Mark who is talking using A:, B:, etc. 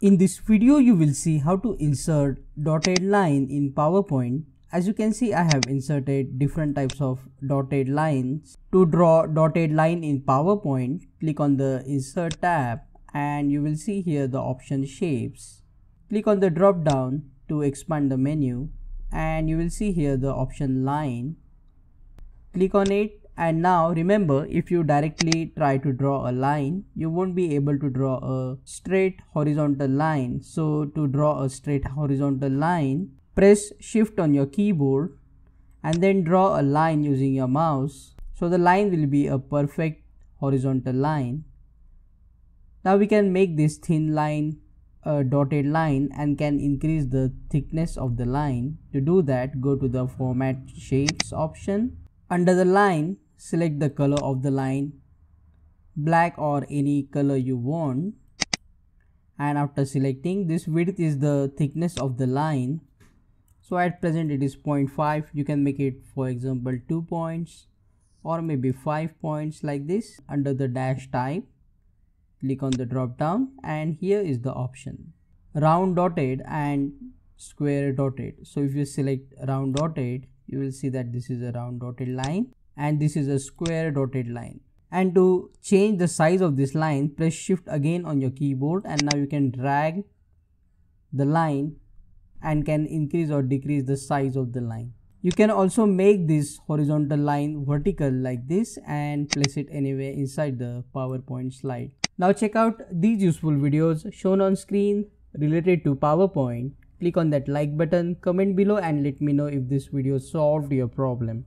A: In this video you will see how to insert dotted line in PowerPoint. As you can see I have inserted different types of dotted lines. To draw dotted line in PowerPoint click on the insert tab and you will see here the option shapes. Click on the drop down to expand the menu and you will see here the option line. Click on it and now remember if you directly try to draw a line you won't be able to draw a straight horizontal line. So to draw a straight horizontal line press shift on your keyboard and then draw a line using your mouse. So the line will be a perfect horizontal line. Now we can make this thin line a dotted line and can increase the thickness of the line. To do that go to the format shapes option. Under the line select the color of the line black or any color you want. And after selecting this width is the thickness of the line. So at present it is 0.5 you can make it for example 2 points or maybe 5 points like this under the dash type. Click on the drop down and here is the option. Round dotted and square dotted. So if you select round dotted you will see that this is a round dotted line and this is a square dotted line. And to change the size of this line press shift again on your keyboard and now you can drag the line and can increase or decrease the size of the line. You can also make this horizontal line vertical like this and place it anywhere inside the powerpoint slide. Now check out these useful videos shown on screen related to powerpoint. Click on that like button comment below and let me know if this video solved your problem